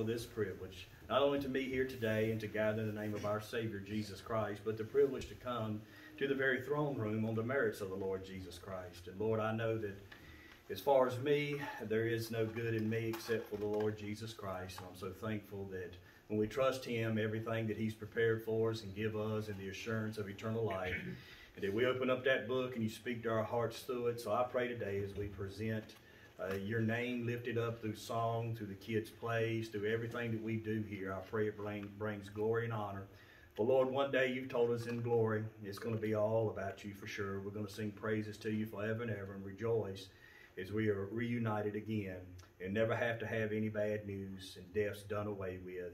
for this privilege, not only to meet here today and to gather in the name of our Savior Jesus Christ, but the privilege to come to the very throne room on the merits of the Lord Jesus Christ. And Lord, I know that as far as me, there is no good in me except for the Lord Jesus Christ. And I'm so thankful that when we trust Him, everything that He's prepared for us and give us and the assurance of eternal life, and that we open up that book and you speak to our hearts through it. So I pray today as we present uh, your name lifted up through song, through the kids' plays, through everything that we do here, I pray it bring, brings glory and honor But Lord, one day you've told us in glory it's going to be all about you for sure. We're going to sing praises to you forever and ever and rejoice as we are reunited again and never have to have any bad news and death's done away with.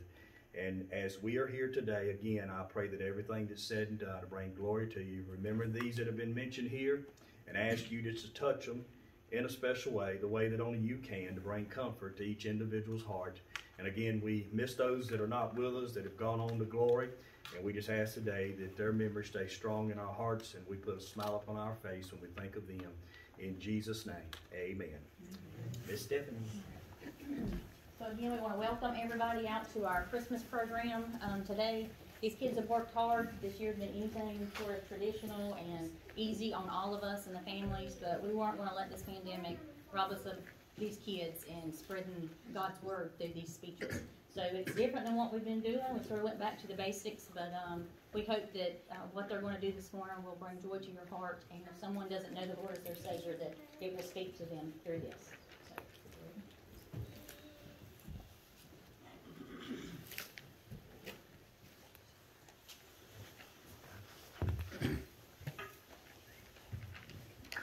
And as we are here today, again, I pray that everything that's said and done to bring glory to you. Remember these that have been mentioned here and ask you just to touch them in a special way, the way that only you can to bring comfort to each individual's heart. And again, we miss those that are not with us, that have gone on to glory. And we just ask today that their memory stay strong in our hearts and we put a smile upon our face when we think of them. In Jesus' name, amen. Miss Stephanie. So again, we want to welcome everybody out to our Christmas program um, today. These kids have worked hard this year than anything sort of traditional and easy on all of us and the families, but we weren't going to let this pandemic rob us of these kids and spreading God's word through these speeches. So it's different than what we've been doing. We sort of went back to the basics, but um, we hope that uh, what they're going to do this morning will bring joy to your heart. And if someone doesn't know the Lord as their Savior, that it will speak to them through this.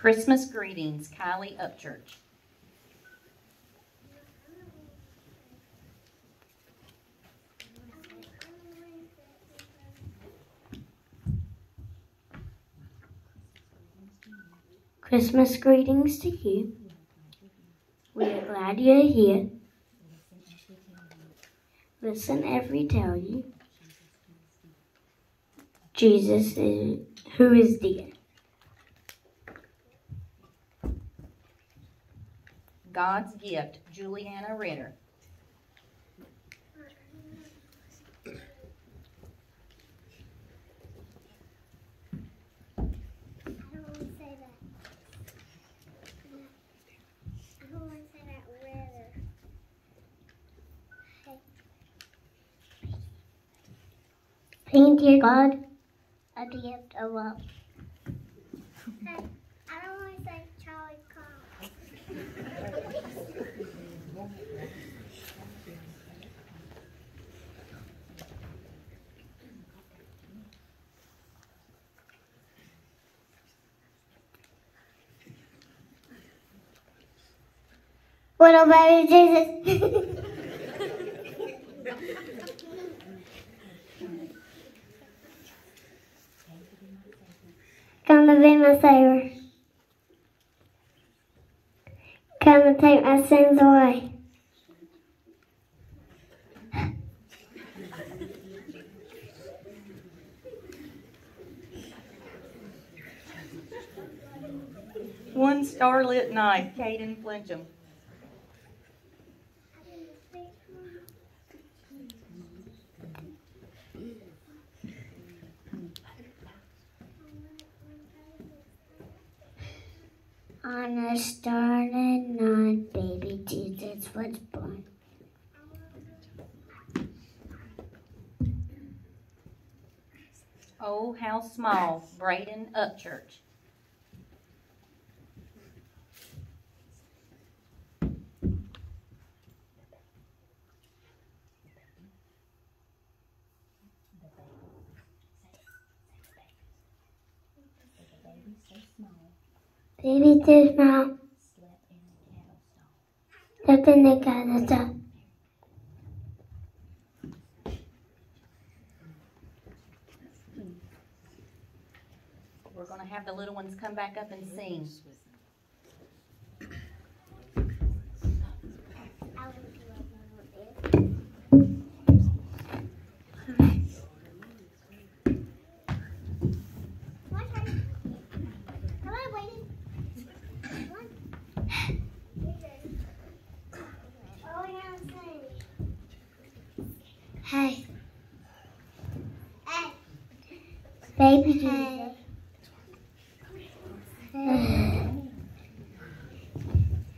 Christmas greetings, Kylie Upchurch. Christmas greetings to you. We are glad you're here. Listen every tell you. Jesus is who is dear. God's gift, Juliana Ritter. Thank you, God, a gift of love. Hey, I don't want to say Charlie Cox. Little baby Jesus. Come to be my Savior. Come and take my sins away. One starlit night, Caden Flincham. On a starlit night, baby Jesus was born. Oh, how small, Braden Upchurch. Baby too small. Slept in the cattle stall. We're going to have the little ones come back up and sing. What are you? Am I waiting? What? Oh, yeah, I'm saying. Hey. Hey. Baby Jesus. Hey.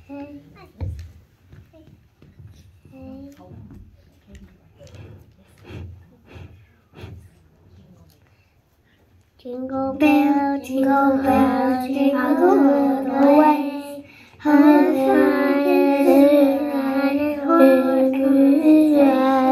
Hey. Jingle bell, jingle bell, jingle all the way. How fun is it riding on a good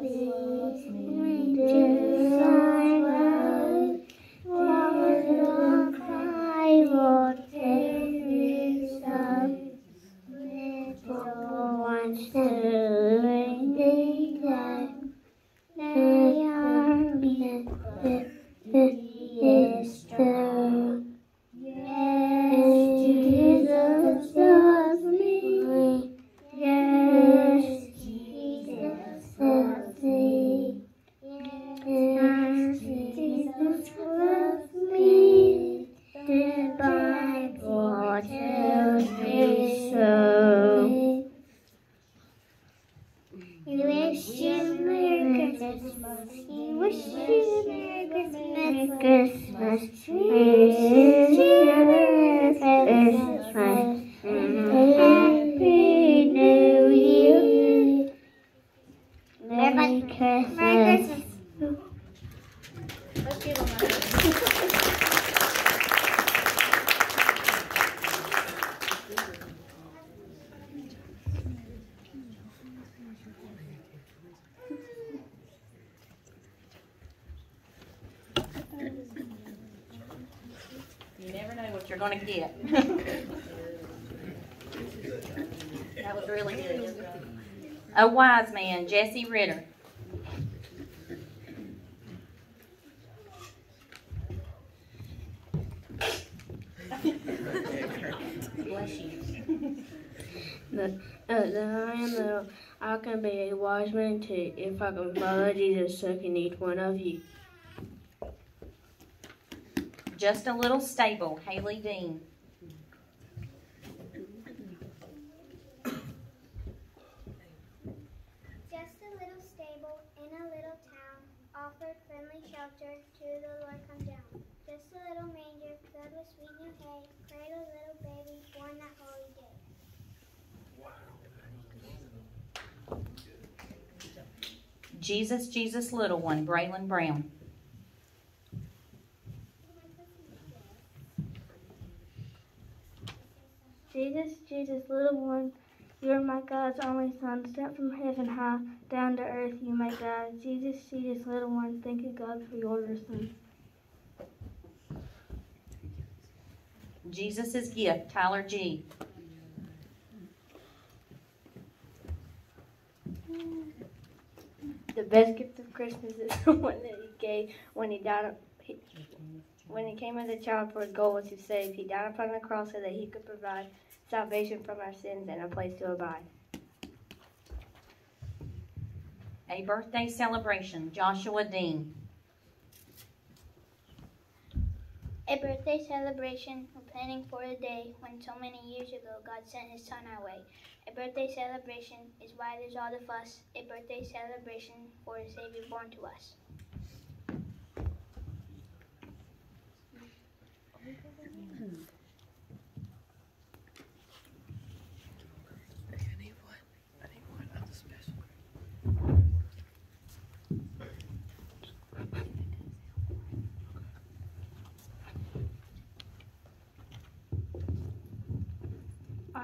Jesus was Jesus too, if I can follow Jesus, so can each one of you. Just a little stable, Haley Dean. Just a little stable in a little town offered friendly shelter to the Lord come down. Just a little manger filled with sweet new hay, cradled little baby born that holy day. Jesus, Jesus, little one, Braylon Brown. Jesus, Jesus, little one, you are my God's only Son, sent from heaven high, down to earth you may die. Jesus, Jesus, little one, thank you, God, for your Son. Jesus' is gift, Tyler G. The best gift of Christmas is the one that He gave when He died. He, when He came as a child for His goal was to save. He died upon the cross so that He could provide salvation from our sins and a place to abide. A birthday celebration, Joshua Dean. A birthday celebration, we're planning for the day when so many years ago God sent His Son our way. A birthday celebration is why there's all the fuss. A birthday celebration for a Savior born to us. I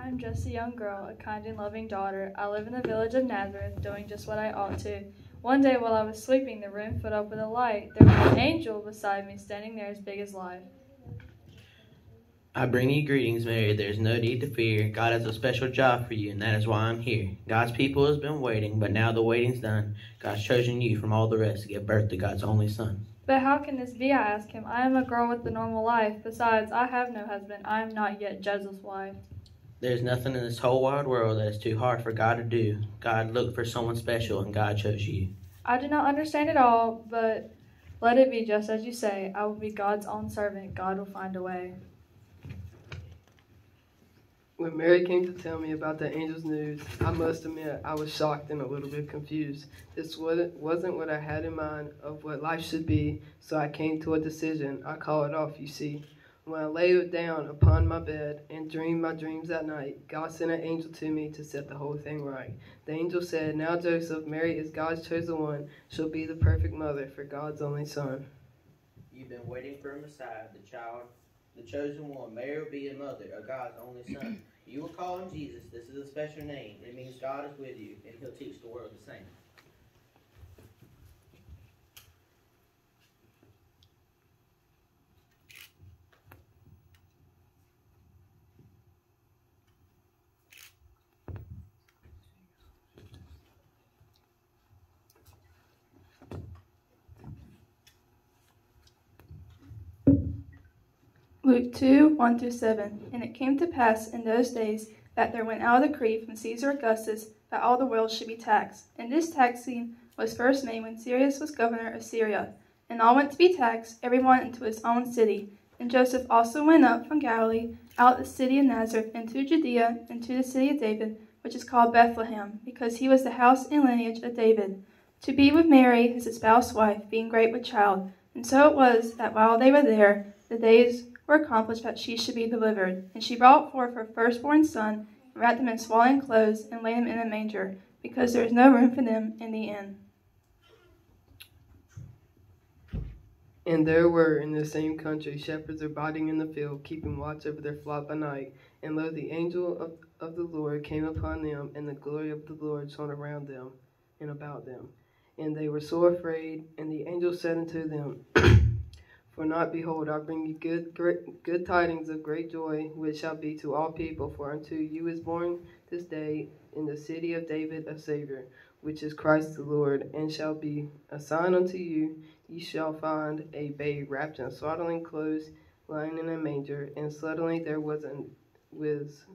am just a young girl, a kind and loving daughter. I live in the village of Nazareth, doing just what I ought to. One day while I was sleeping, the room filled up with a light. There was an angel beside me, standing there as big as life. I bring you greetings, Mary. There's no need to fear. God has a special job for you, and that is why I'm here. God's people has been waiting, but now the waiting's done. God's chosen you from all the rest to give birth to God's only Son. But how can this be? I asked him. I am a girl with the normal life. Besides, I have no husband. I am not yet Joseph's wife. There's nothing in this whole wide world that is too hard for God to do. God looked for someone special, and God chose you. I do not understand it all, but let it be just as you say. I will be God's own servant. God will find a way. When Mary came to tell me about the angel's news, I must admit I was shocked and a little bit confused. This wasn't what I had in mind of what life should be, so I came to a decision. I call it off, you see. When I lay down upon my bed and dreamed my dreams that night, God sent an angel to me to set the whole thing right. The angel said, Now Joseph, Mary is God's chosen one. She'll be the perfect mother for God's only son. You've been waiting for a Messiah, the child the chosen one, Mary will be a mother of God's only son. You will call him Jesus. This is a special name. It means God is with you, and he'll teach the world the same. Luke 2 1 through 7. And it came to pass in those days that there went out a decree from Caesar Augustus that all the world should be taxed. And this taxing was first made when Cyrus was governor of Syria. And all went to be taxed, every one into his own city. And Joseph also went up from Galilee, out of the city of Nazareth, into Judea, into the city of David, which is called Bethlehem, because he was the house and lineage of David, to be with Mary, his espoused wife, being great with child. And so it was that while they were there, the days were accomplished that she should be delivered. And she brought forth her firstborn son, and wrapped him in swaddling clothes, and laid him in a manger, because there was no room for them in the inn. And there were in the same country shepherds abiding in the field, keeping watch over their flock by night. And lo, the angel of, of the Lord came upon them, and the glory of the Lord shone around them and about them. And they were so afraid. And the angel said unto them, For not, behold, I bring you good, great, good tidings of great joy, which shall be to all people. For unto you is born this day in the city of David a Savior, which is Christ the Lord. And shall be a sign unto you: ye shall find a babe wrapped in swaddling clothes, lying in a manger. And suddenly there was an, with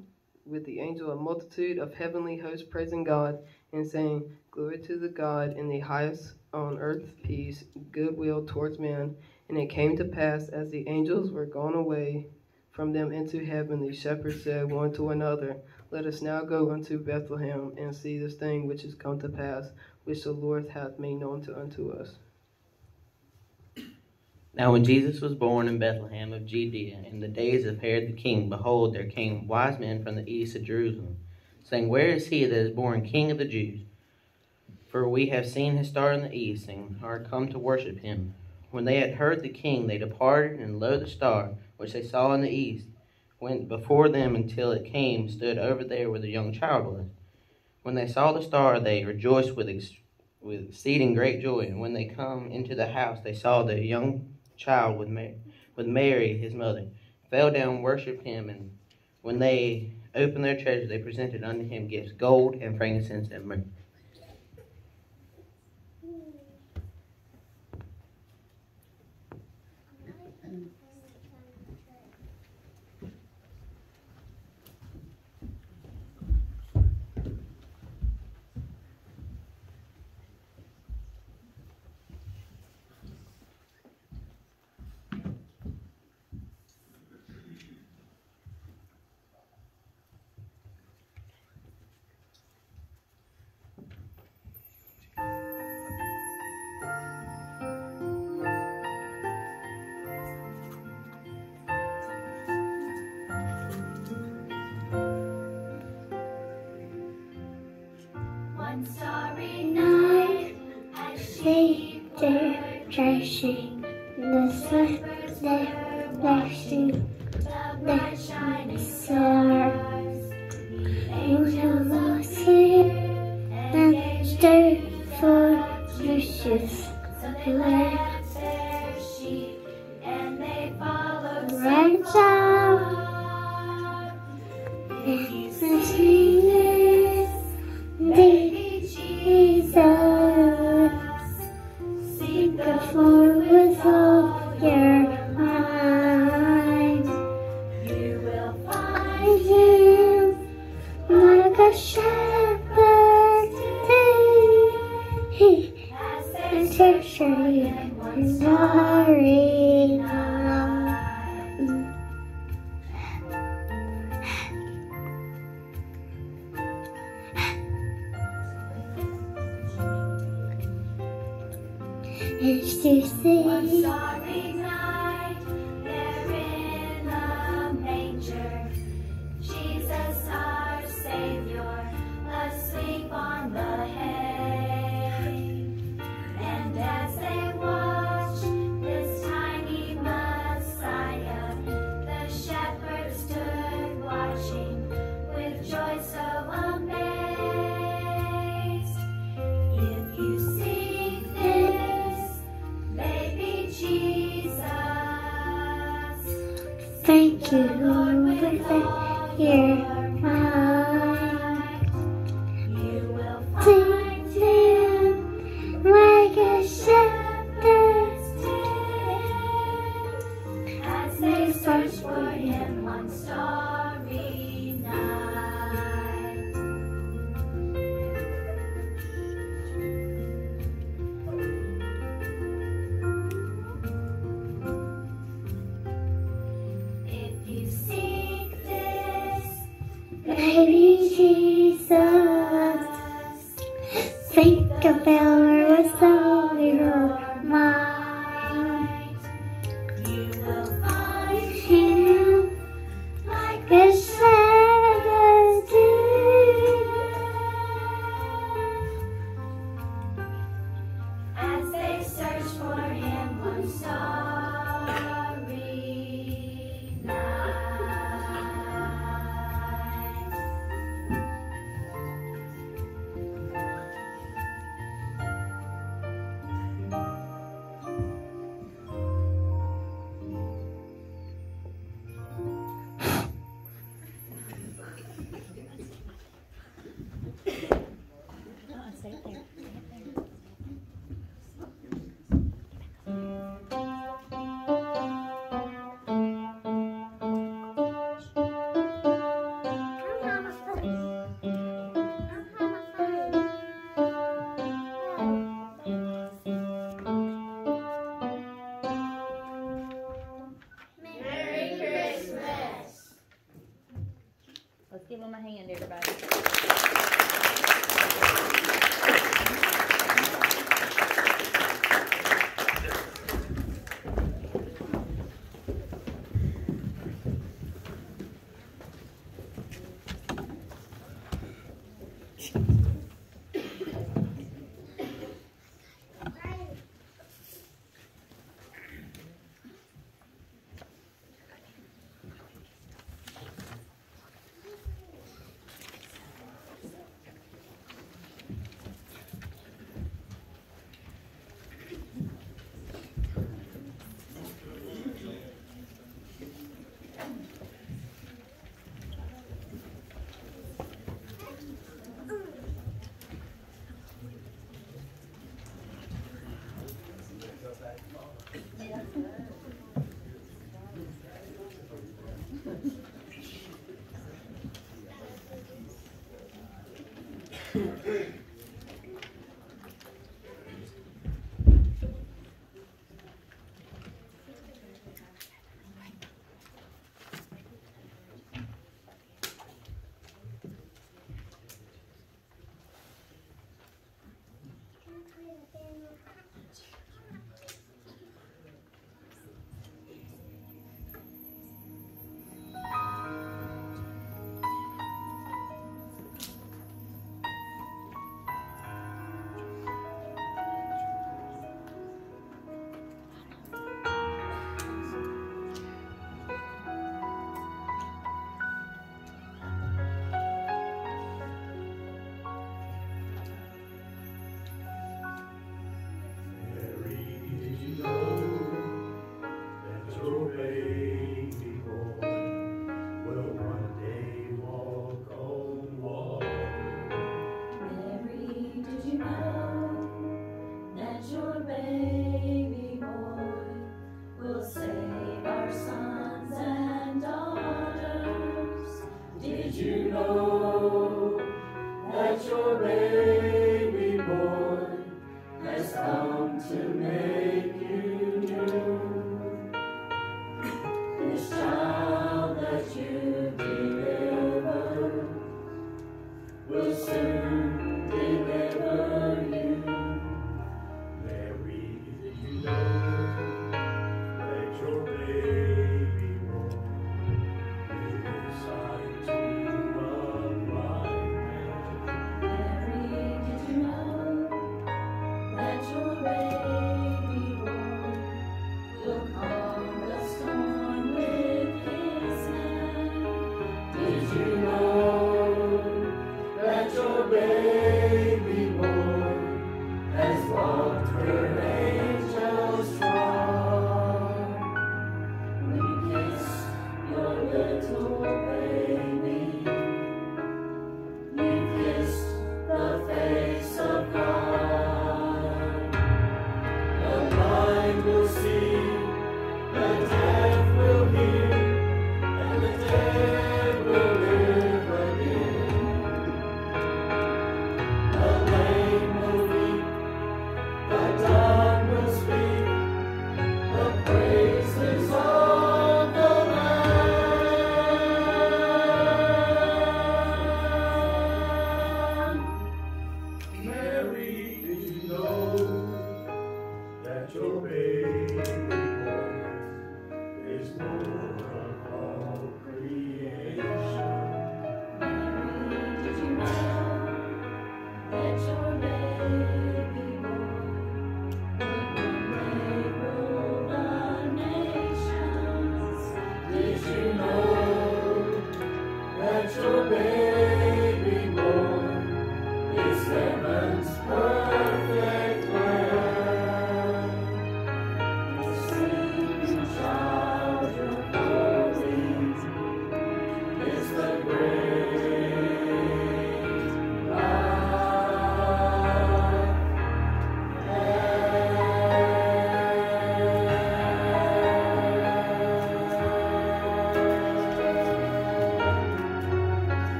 with the angel a multitude of heavenly hosts praising God and saying, Glory to the God in the highest on earth peace, goodwill towards men. And it came to pass, as the angels were gone away from them into heaven, the shepherds said one to another, Let us now go unto Bethlehem and see this thing which is come to pass, which the Lord hath made known to unto us. Now when Jesus was born in Bethlehem of Judea in the days of Herod the king, behold, there came wise men from the east of Jerusalem, saying, Where is he that is born King of the Jews? For we have seen his star in the east, and are come to worship him. When they had heard the king, they departed, and lo, the star, which they saw in the east, went before them until it came, stood over there where the young child was. When they saw the star, they rejoiced with, ex- with exceeding great joy. And when they come into the house, they saw the young child with with Mary his mother, fell down, worshipped him, and when they opened their treasure, they presented unto him gifts, gold and frankincense and myrrh. and say, dear, treasure.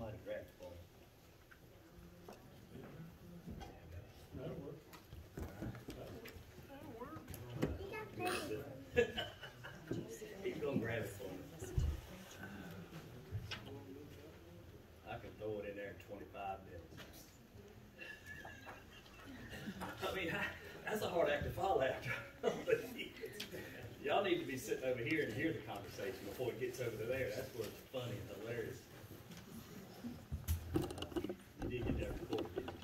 If I can get somebody to grab for me. That'll work. He's gonna grab it for me. I can throw it in there in twenty-five minutes. I mean, that's a hard act to follow after. Y'all need to be sitting over here and hear the conversation before it gets over to there. That's where it's funny and hilarious. Uh, You did get that recorded, didn't you,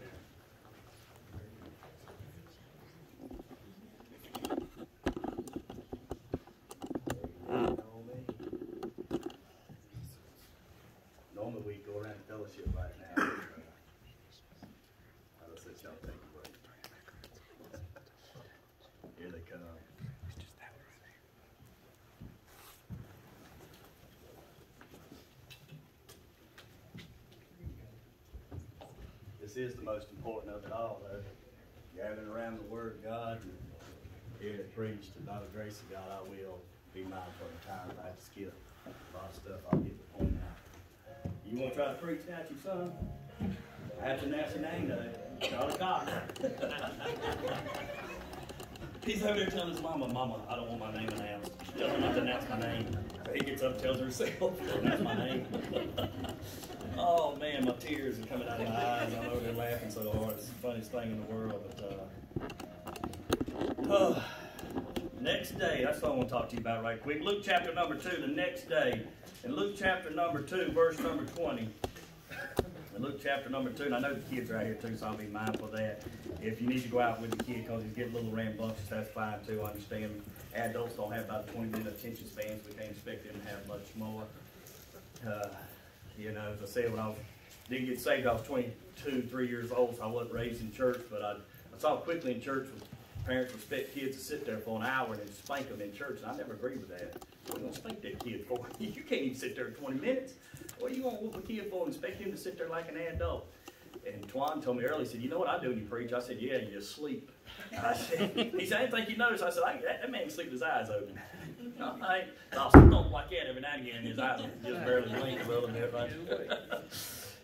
Karen? Know me. Normally we go fellowship right now. This is the most important of it all, though. Gathering around the Word of God and hearing it preached, and by the grace of God, I will be mindful of the time. I have to skip a lot of stuff. I'll get. You want to try to preach now, your son? I have to announce your name though. Charlie Cox. He's over there telling his mama, Mama, I don't want my name announced. She tells him not to announce my name. He gets up, tells herself, that's my name. oh man, my tears are coming out of my eyes. I'm over there laughing so hard. It's the funniest thing in the world. But uh, uh, next day, that's what I want to talk to you about right quick. Luke chapter number two, the next day. In Luke chapter number two, verse number 20. In Luke chapter number two, and I know the kids are out here too, so I'll be mindful of that. If you need to go out with the kid because he's getting a little rambunctious, that's fine too. I understand. Adults don't have about 20 minute attention spans. We can't expect them to have much more. Uh, you know, as I said, when I was, didn't get saved, I was 22, three years old, so I wasn't raised in church. But I, I saw quickly in church parents expect kids to sit there for an hour and spank them in church, and I never agreed with that. What are you going to spank that kid for? You can't even sit there 20 minutes. What are you going to whoop a kid for and expect him to sit there like an adult? And Twan told me earlier, he said, You know what I do when you preach? I said, Yeah, you sleep. I said, he said, I didn't think you noticed. I said, I, that, that man can sleep with his eyes open. Right. So I'll stomp like that every now and again, his eyes just barely blink a little bit.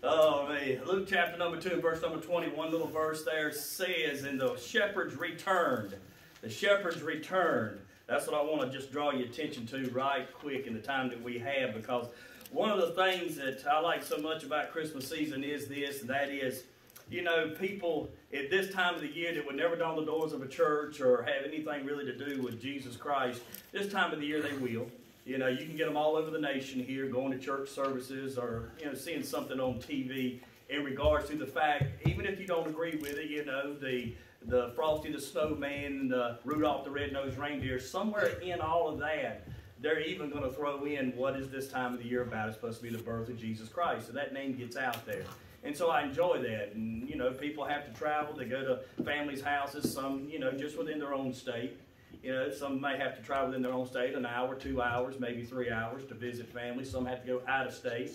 Oh, man. Luke chapter number 2, verse number 20, one little verse there says, And the shepherds returned. The shepherds returned. That's what I want to just draw your attention to right quick in the time that we have because one of the things that I like so much about Christmas season is this, and that is, you know, people at this time of the year that would never knock the doors of a church or have anything really to do with Jesus Christ, this time of the year they will. You know, you can get them all over the nation here, going to church services or, you know, seeing something on TV in regards to the fact, even if you don't agree with it, you know, the the Frosty the Snowman, the Rudolph the Red-Nosed Reindeer, somewhere in all of that, they're even going to throw in what is this time of the year about? It's supposed to be the birth of Jesus Christ. So that name gets out there. And so I enjoy that. And, you know, people have to travel. They go to families' houses, some, you know, just within their own state. You know, some may have to travel within their own state an hour, two hours, maybe three hours to visit family. Some have to go out of state.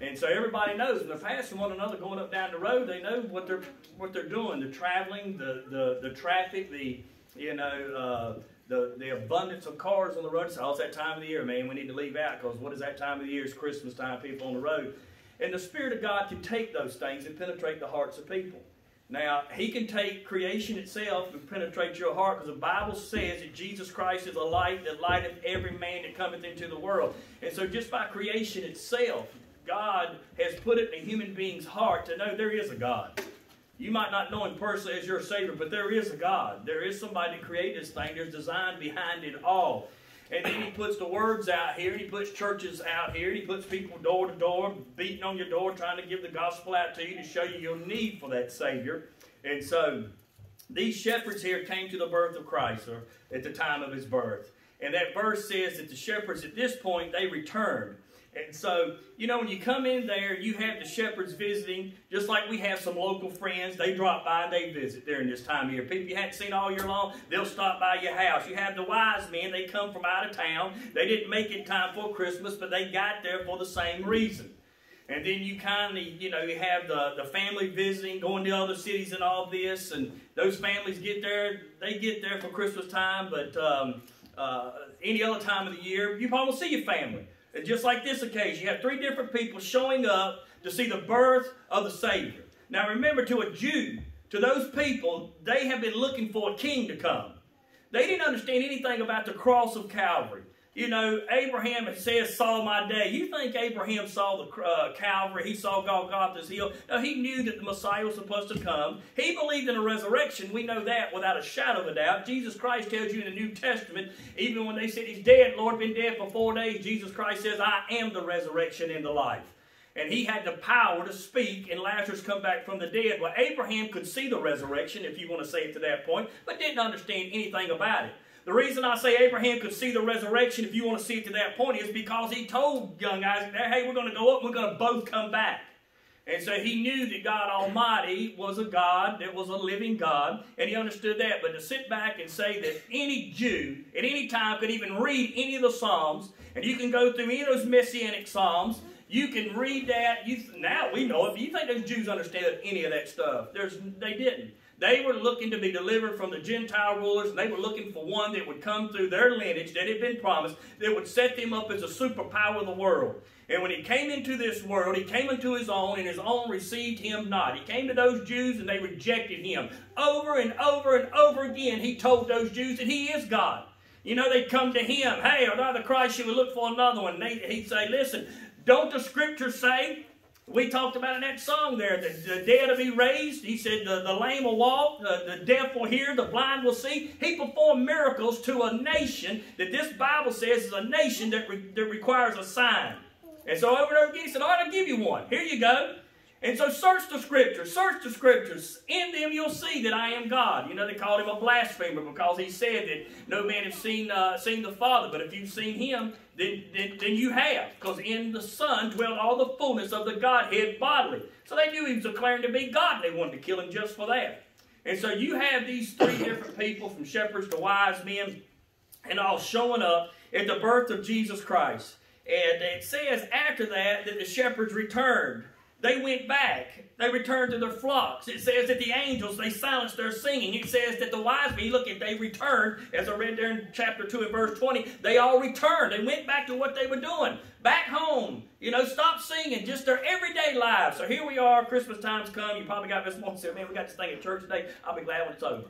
And so everybody knows when they're passing one another going up down the road, they know what they're what they're doing. The traveling, the the, the traffic, the you know, uh, the, the abundance of cars on the road. It's all that time of the year, man. We need to leave out because what is that time of the year? It's Christmas time, people on the road. And the Spirit of God can take those things and penetrate the hearts of people. Now, He can take creation itself and penetrate your heart because the Bible says that Jesus Christ is a light that lighteth every man that cometh into the world. And so, just by creation itself, God has put it in a human being's heart to know there is a God. You might not know him personally as your Savior, but there is a God. There is somebody that created this thing. There's design behind it all. And then he puts the words out here, and he puts churches out here, and he puts people door to door, beating on your door, trying to give the gospel out to you to show you your need for that Savior. And so, these shepherds here came to the birth of Christ, or at the time of his birth. And that verse says that the shepherds at this point, they returned. And so, you know, when you come in there, you have the shepherds visiting, just like we have some local friends. They drop by and they visit during this time of year. People you hadn't seen all year long, they'll stop by your house. You have the wise men, they come from out of town. They didn't make it time for Christmas, but they got there for the same reason. And then you kind of, you know, you have the, the family visiting, going to other cities and all this. And those families get there, they get there for Christmas time, but um, uh, any other time of the year, you probably see your family. And just like this occasion, you have three different people showing up to see the birth of the Savior. Now remember, to a Jew, to those people, they have been looking for a king to come. They didn't understand anything about the cross of Calvary. You know, Abraham says, saw my day. You think Abraham saw the uh, Calvary, he saw Golgotha's hill. No, he knew that the Messiah was supposed to come. He believed in a resurrection. We know that without a shadow of a doubt. Jesus Christ tells you in the New Testament, even when they said he's dead, Lord, been dead for four days, Jesus Christ says, I am the resurrection and the life. And he had the power to speak, and Lazarus come back from the dead. Well, Abraham could see the resurrection, if you want to say it to that point, but didn't understand anything about it. The reason I say Abraham could see the resurrection, if you want to see it to that point, is because he told young Isaac, hey, we're going to go up, we're going to both come back. And so he knew that God Almighty was a God that was a living God, and he understood that. But to sit back and say that any Jew at any time could even read any of the Psalms, and you can go through any of those messianic Psalms, you can read that. You now we know it. You think those Jews understood any of that stuff? There's they didn't. They were looking to be delivered from the Gentile rulers, and they were looking for one that would come through their lineage that had been promised, that would set them up as a superpower of the world. And when he came into this world, he came into his own, and his own received him not. He came to those Jews, and they rejected him. Over and over and over again, he told those Jews that he is God. You know, they'd come to him, hey, are thou the Christ? You would look for another one. They, he'd say, listen, don't the scriptures say we talked about in that song there, the, the dead will be raised. He said the, the lame will walk, the, the deaf will hear, the blind will see. He performed miracles to a nation that this Bible says is a nation that, re, that requires a sign. And so over and over again, he said, all right, I'll give you one. Here you go. And so search the scriptures, search the scriptures. In them you'll see that I am God. You know, they called him a blasphemer because he said that no man has seen, uh, seen the Father. But if you've seen him, then, then, then you have. Because in the Son dwelt all the fullness of the Godhead bodily. So they knew he was declaring to be God, and they wanted to kill him just for that. And so you have these three different people, from shepherds to wise men, and all showing up at the birth of Jesus Christ. And it says after that that the shepherds returned. They went back. They returned to their flocks. It says that the angels, they silenced their singing. It says that the wise men, look, if they returned, as I read there in chapter 2 and verse 20, they all returned. They went back to what they were doing. Back home. You know, stop singing. Just their everyday lives. So here we are. Christmas time's come. You probably got this morning said, man, we got this thing at church today. I'll be glad when it's over.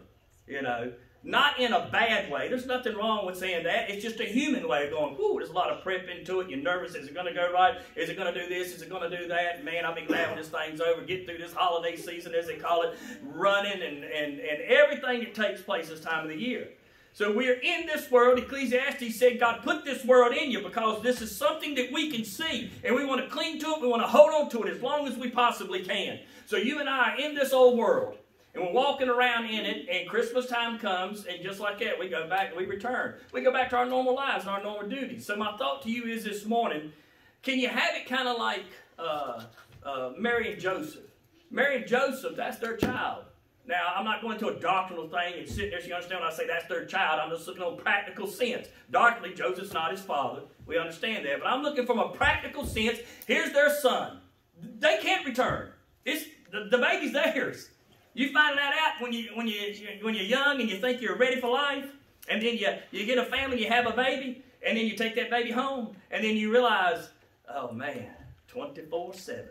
You know. Not in a bad way. There's nothing wrong with saying that. It's just a human way of going, whoo, there's a lot of prep into it. You're nervous. Is it going to go right? Is it going to do this? Is it going to do that? Man, I'll be glad when this thing's over. Get through this holiday season, as they call it, running and, and, and everything that takes place this time of the year. So we're in this world. Ecclesiastes said God put this world in you because this is something that we can see. And we want to cling to it. We want to hold on to it as long as we possibly can. So you and I are in this old world. And we're walking around in it, and Christmas time comes, and just like that, we go back, we return. We go back to our normal lives and our normal duties. So my thought to you is this morning, can you have it kind of like uh, uh, Mary and Joseph? Mary and Joseph, that's their child. Now, I'm not going to a doctrinal thing and sit there so you understand when I say that's their child. I'm just looking on practical sense. Darkly, Joseph's not his father. We understand that. But I'm looking from a practical sense. Here's their son. They can't return. It's the, the baby's theirs. You find that out when you when you when you're young and you think you're ready for life, and then you you get a family, you have a baby, and then you take that baby home, and then you realize, oh man, 24/7.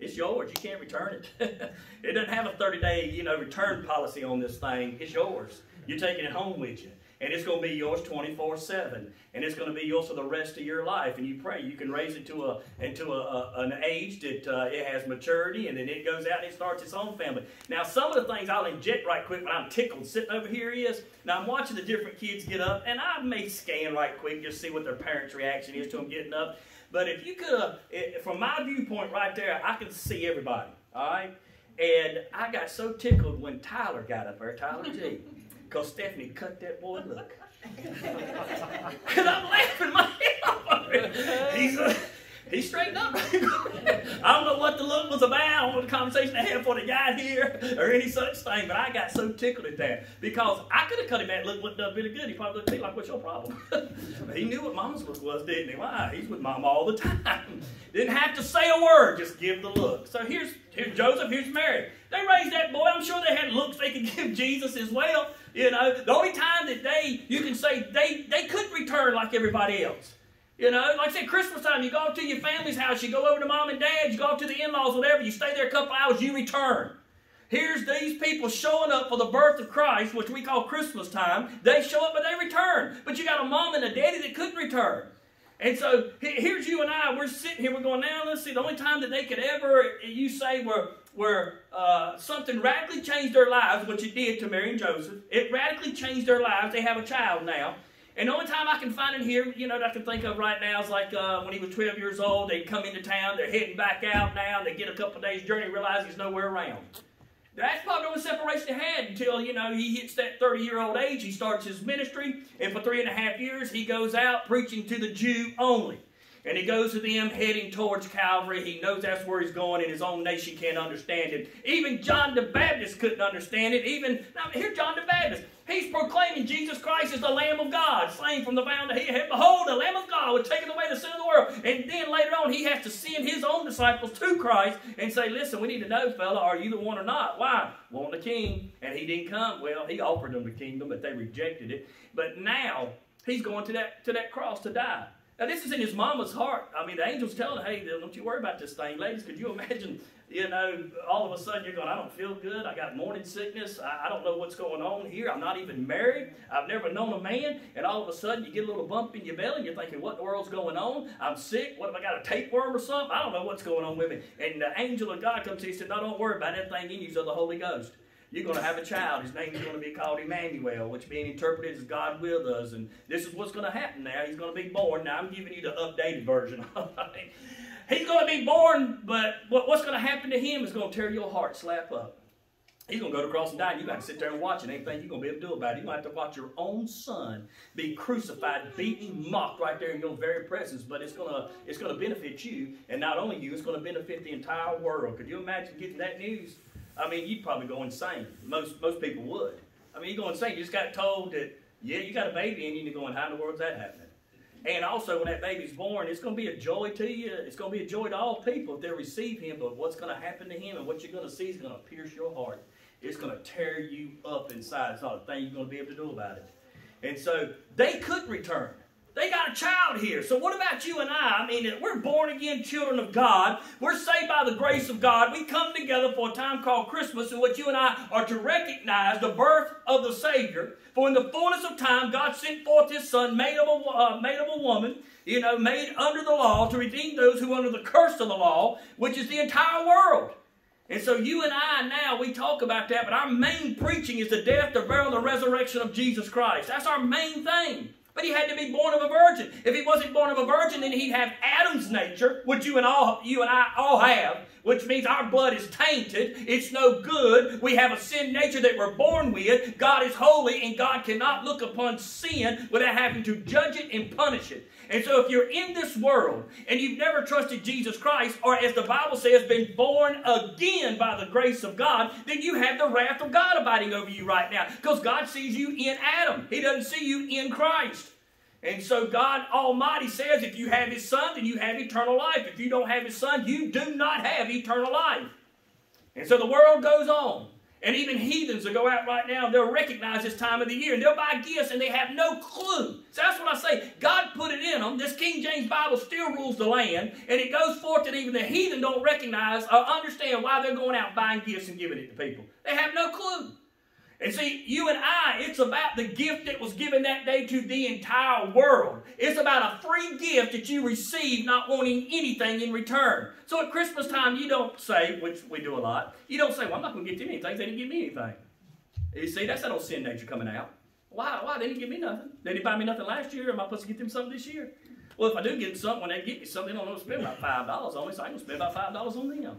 It's yours. You can't return it. it doesn't have a 30-day, you know, return policy on this thing. It's yours. You're taking it home with you. And it's going to be yours 24-7. And it's going to be yours for the rest of your life. And you pray you can raise it to a into a, a an age that uh, it has maturity, and then it goes out and it starts its own family. Now, some of the things I'll inject right quick when I'm tickled sitting over here is, now I'm watching the different kids get up, and I may scan right quick just see what their parents' reaction is to them getting up. But if you could, uh, from my viewpoint right there, I can see everybody. All right. And I got so tickled when Tyler got up there, Tyler G, because Stephanie cut that boy look. and I'm laughing my head off. He's uh, he straightened up. I don't know what the look was about. I don't know the conversation they had before they got here or any such thing, but I got so tickled at that because I could have cut him that look looked up really good. He probably looked at me like, "What's your problem?" he knew what Mama's look was, didn't he? Why? He's with Mama all the time. Didn't have to say a word, just give the look. So here's here's Joseph, here's Mary. They raised that boy. I'm sure they had looks they could give Jesus as well. You know, the only time that they you can say they they couldn't return like everybody else. You know, like I said, Christmas time, you go to your family's house, you go over to mom and dad, you go to the in-laws, whatever, you stay there a couple hours, you return. Here's these people showing up for the birth of Christ, which we call Christmas time. They show up, but they return. But you got a mom and a daddy that couldn't return. And so here's you and I. We're sitting here. We're going now. Let's see. The only time that they could ever, you say, were where uh, something radically changed their lives, which it did to Mary and Joseph. It radically changed their lives. They have a child now. And the only time I can find it here, you know, that I can think of right now is like uh, when he was 12 years old. They come into town. They're heading back out now. They get a couple days journey, realize he's nowhere around. That's probably the only separation they had until, you know, he hits that 30-year-old age. He starts his ministry. And for three and a half years, he goes out preaching to the Jew only. And he goes to them heading towards Calvary. He knows that's where he's going, and his own nation can't understand it. Even John the Baptist couldn't understand it. Even, now, here John the Baptist. He's proclaiming Jesus Christ is the Lamb of God, slain from the had, behold, the Lamb of God would take away the sin of the world. And then later on, he has to send his own disciples to Christ and say, listen, we need to know, fella, are you the one or not? Why? Want the king. And he didn't come. Well, he offered them the kingdom, but they rejected it. But now, he's going to that, to that cross to die. Now, this is in his mama's heart. I mean, the angel's telling her, hey, don't you worry about this thing. Ladies, could you imagine, you know, all of a sudden you're going, I don't feel good. I got morning sickness. I, I don't know what's going on here. I'm not even married. I've never known a man. And all of a sudden you get a little bump in your belly. and You're thinking, what in the world's going on? I'm sick. What have I got, a tapeworm or something? I don't know what's going on with me. And the angel of God comes to you and said, no, don't worry about that thing in you. So the Holy Ghost you're going to have a child. His name is going to be called Emmanuel, which being interpreted as God with us. And this is what's going to happen now. He's going to be born. Now, I'm giving you the updated version. He's going to be born, but what's going to happen to him is going to tear your heart slap up. He's going to go to the cross and die, and you got to sit there and watch it. Anything you're going to be able to do about it. You're going to have to watch your own son be crucified, beaten, mocked right there in your very presence. But it's going to it's going to benefit you, and not only you, it's going to benefit the entire world. Could you imagine getting that news? I mean, you'd probably go insane. Most most people would. I mean, you go insane. You just got told that, yeah, you got a baby in you, and you're going, how in the world's that happening? And also, when that baby's born, it's going to be a joy to you. It's going to be a joy to all people if they receive him. But what's going to happen to him and what you're going to see is going to pierce your heart. It's going to tear you up inside. It's not a thing you're going to be able to do about it. And so they could return. They got a child here. So what about you and I? I mean, we're born again children of God. We're saved by the grace of God. We come together for a time called Christmas in which you and I are to recognize the birth of the Savior. For in the fullness of time, God sent forth His Son, made of a, uh, made of a woman, you know, made under the law to redeem those who are under the curse of the law, which is the entire world. And so you and I now, we talk about that, but our main preaching is the death, the burial, and the resurrection of Jesus Christ. That's our main thing. But he had to be born of a virgin. If he wasn't born of a virgin, then he'd have Adam's nature, which you and all you and I all have, which means our blood is tainted. It's no good. We have a sin nature that we're born with. God is holy, and God cannot look upon sin without having to judge it and punish it. And so, if you're in this world and you've never trusted Jesus Christ, or as the Bible says, been born again by the grace of God, then you have the wrath of God abiding over you right now. Because God sees you in Adam, He doesn't see you in Christ. And so, God Almighty says, if you have His Son, then you have eternal life. If you don't have His Son, you do not have eternal life. And so the world goes on. And even heathens will go out right now and they'll recognize this time of the year and they'll buy gifts and they have no clue. So that's what I say. God put it in them. This King James Bible still rules the land and it goes forth that even the heathen don't recognize or understand why they're going out buying gifts and giving it to people. They have no clue. And see, you and I, it's about the gift that was given that day to the entire world. It's about a free gift that you receive, not wanting anything in return. So at Christmas time, you don't say, which we do a lot, you don't say, well, I'm not going to get them anything. They didn't give me anything. You see, that's that old sin nature coming out. Why? Why? They didn't give me nothing. They didn't buy me nothing last year. Am I supposed to get them something this year? Well, if I do get something, when they get me something, they don't know to spend about $5 on me, so I can spend about $5 on them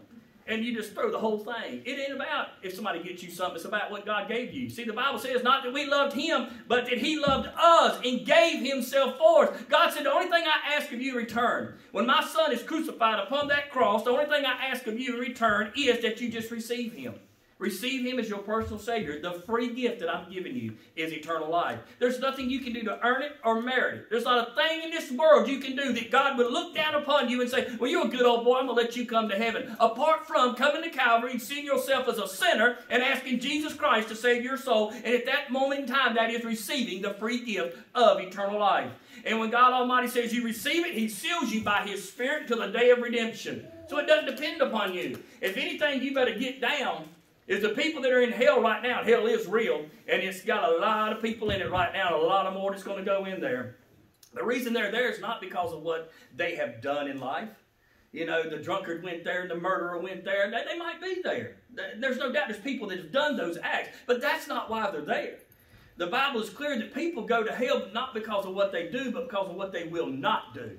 and you just throw the whole thing. It ain't about if somebody gets you something, it's about what God gave you. See, the Bible says not that we loved Him, but that He loved us and gave Himself for us. God said, The only thing I ask of you in return, when my Son is crucified upon that cross, the only thing I ask of you in return is that you just receive Him. Receive Him as your personal Savior. The free gift that I'm giving you is eternal life. There's nothing you can do to earn it or merit it. There's not a thing in this world you can do that God would look down upon you and say, Well, you're a good old boy, I'm going to let you come to heaven. Apart from coming to Calvary and seeing yourself as a sinner and asking Jesus Christ to save your soul, and at that moment in time, that is receiving the free gift of eternal life. And when God Almighty says you receive it, He seals you by His Spirit till the day of redemption. So it doesn't depend upon you. If anything, you better get down is the people that are in hell right now. Hell is real, and it's got a lot of people in it right now, a lot of more that's going to go in there. The reason they're there is not because of what they have done in life. You know, the drunkard went there, the murderer went there. They, they might be there. There's no doubt there's people that have done those acts, but that's not why they're there. The Bible is clear that people go to hell not because of what they do, but because of what they will not do.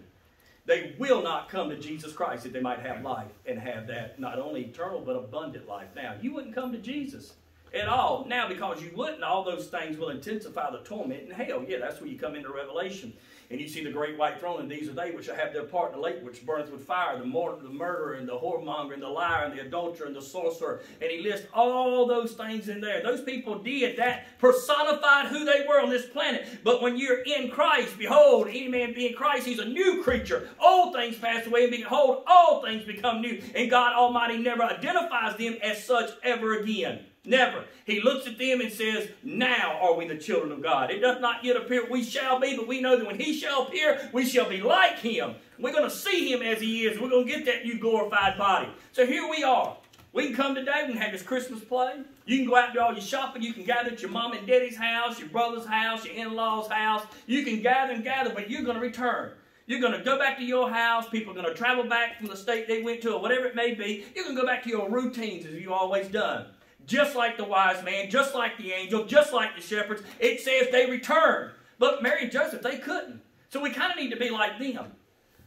They will not come to Jesus Christ that they might have life and have that not only eternal but abundant life. Now, you wouldn't come to Jesus at all. Now, because you wouldn't, all those things will intensify the torment in hell. Yeah, that's where you come into Revelation. And you see the great white throne, and these are they which shall have their part in the lake which burneth with fire, the, mor- the murderer, and the whoremonger, and the liar, and the adulterer, and the sorcerer. And he lists all those things in there. Those people did that, personified who they were on this planet. But when you're in Christ, behold, any man being Christ, he's a new creature. Old things pass away, and behold, all things become new. And God Almighty never identifies them as such ever again. Never. He looks at them and says, Now are we the children of God. It does not yet appear we shall be, but we know that when he shall appear, we shall be like him. We're going to see him as he is. We're going to get that new glorified body. So here we are. We can come today, we can have this Christmas play. You can go out and do all your shopping. You can gather at your mom and daddy's house, your brother's house, your in-law's house. You can gather and gather, but you're going to return. You're going to go back to your house. People are going to travel back from the state they went to or whatever it may be. You're going to go back to your routines as you've always done just like the wise man, just like the angel, just like the shepherds. It says they returned. But Mary and Joseph, they couldn't. So we kind of need to be like them.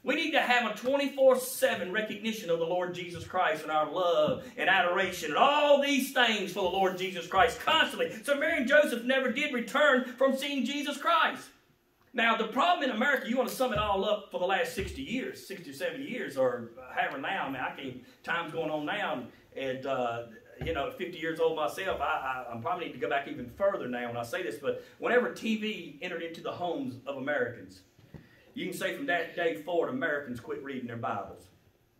We need to have a 24 7 recognition of the Lord Jesus Christ and our love and adoration and all these things for the Lord Jesus Christ constantly. So Mary and Joseph never did return from seeing Jesus Christ. Now, the problem in America, you want to sum it all up for the last 60 years, 60 or 70 years, or however now. I mean, I can't, time's going on now, and uh, you know, 50 years old myself, I, I, I probably need to go back even further now when I say this, but whenever TV entered into the homes of Americans, you can say from that day forward, Americans quit reading their Bibles.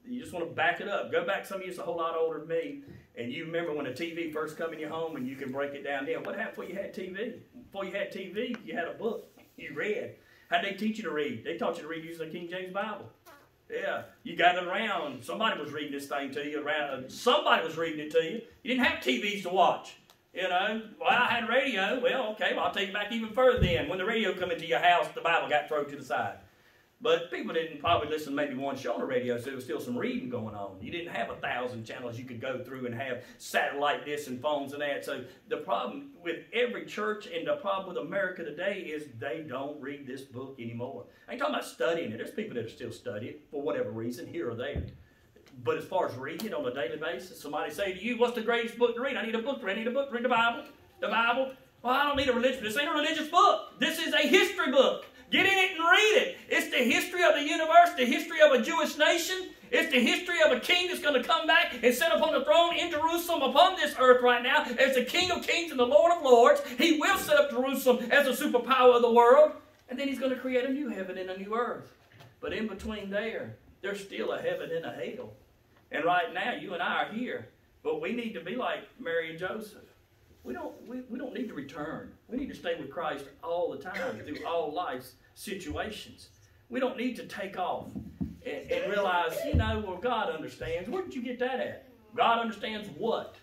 You just want to back it up. Go back, some of you a whole lot older than me, and you remember when the TV first come in your home and you can break it down then. What happened before you had TV? Before you had TV, you had a book. You read. How'd they teach you to read? They taught you to read using the King James Bible. Yeah, you gathered around. Somebody was reading this thing to you. Around somebody was reading it to you. You didn't have TVs to watch. You know, well, I had radio. Well, okay, well, I'll take you back even further. Then, when the radio come into your house, the Bible got thrown to the side. But people didn't probably listen to maybe one show on the radio, so there was still some reading going on. You didn't have a thousand channels you could go through and have satellite this and phones and that. So the problem with every church and the problem with America today is they don't read this book anymore. I ain't talking about studying it. There's people that are still studying it for whatever reason, here or there. But as far as reading it on a daily basis, somebody say to you, "What's the greatest book to read?" I need a book to read. I need a book to read the Bible. The Bible. Well, I don't need a religion. This ain't a religious book. This is a history book. Get in it and read it. It's the history of the universe, the history of a Jewish nation. It's the history of a king that's going to come back and sit upon the throne in Jerusalem upon this earth right now as the King of Kings and the Lord of Lords. He will set up Jerusalem as a superpower of the world, and then he's going to create a new heaven and a new earth. But in between there, there's still a heaven and a hell. And right now, you and I are here, but we need to be like Mary and Joseph. We don't, we, we don't need to return. We need to stay with Christ all the time through all life's situations. We don't need to take off and, and realize, you know, well, God understands. Where did you get that at? God understands what?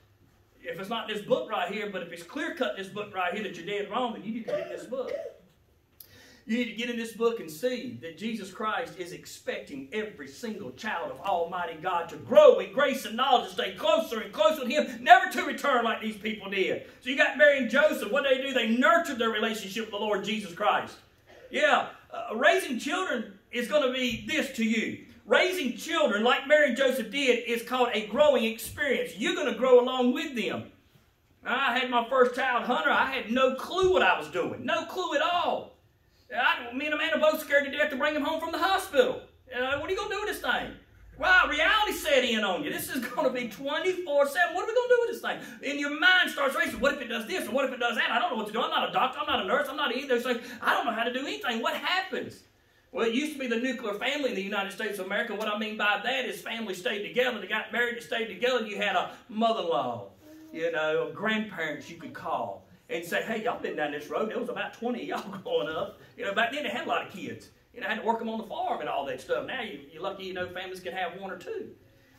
If it's not this book right here, but if it's clear cut this book right here that you're dead wrong, then you need to read this book. You need to get in this book and see that Jesus Christ is expecting every single child of Almighty God to grow in grace and knowledge and stay closer and closer to Him, never to return like these people did. So you got Mary and Joseph. What did they do? They nurtured their relationship with the Lord Jesus Christ. Yeah, uh, raising children is going to be this to you. Raising children, like Mary and Joseph did, is called a growing experience. You're going to grow along with them. I had my first child, Hunter. I had no clue what I was doing. No clue at all. I, me and Amanda both scared to death to bring him home from the hospital. Uh, what are you going to do with this thing? Wow, reality set in on you. This is going to be 24 7. What are we going to do with this thing? And your mind starts racing. What if it does this? Or what if it does that? I don't know what to do. I'm not a doctor. I'm not a nurse. I'm not either. It's like, I don't know how to do anything. What happens? Well, it used to be the nuclear family in the United States of America. What I mean by that is families stayed together. They got married, they stayed together. You had a mother in law, you know, grandparents you could call and say, hey, y'all been down this road. There was about 20 of y'all growing up. You know, back then they had a lot of kids. You know, I had to work them on the farm and all that stuff. Now you, you're lucky, you know, families can have one or two.